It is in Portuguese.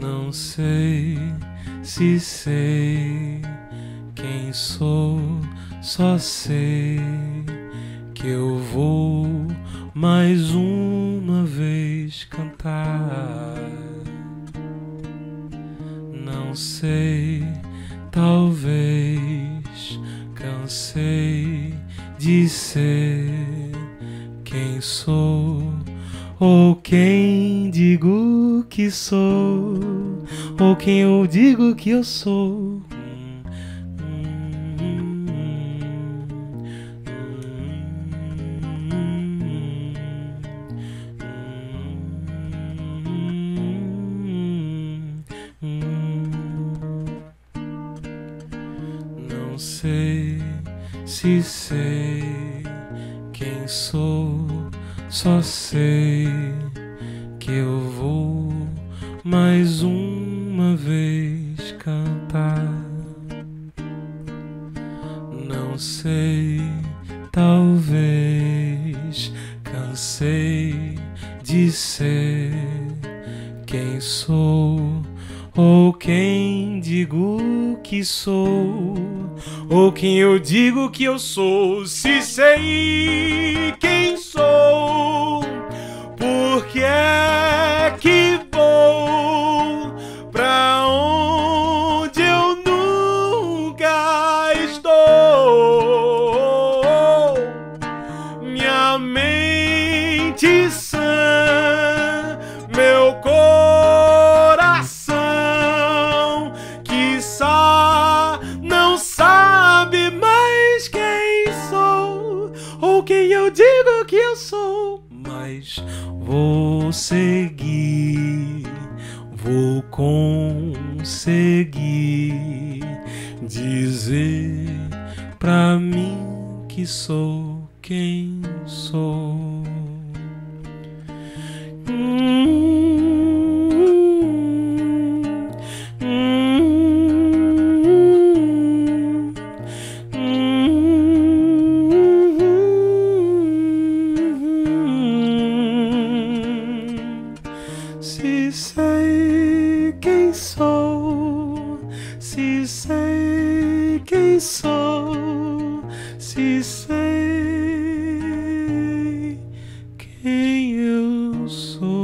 Não sei se sei quem sou, só sei que eu vou mais uma vez cantar. Não sei, talvez cansei de ser quem sou ou quem digo que sou ou quem eu digo que eu sou. Não sei se sei quem sou, só sei que eu vou mais uma vez cantar. Não sei, talvez cansei de ser quem sou ou quem digo que sou, ou quem eu digo que eu sou, se sei mas vou seguir, vou conseguir dizer pra mim que sou quem sou. Se sei quem sou, se sei quem sou, se sei quem eu sou.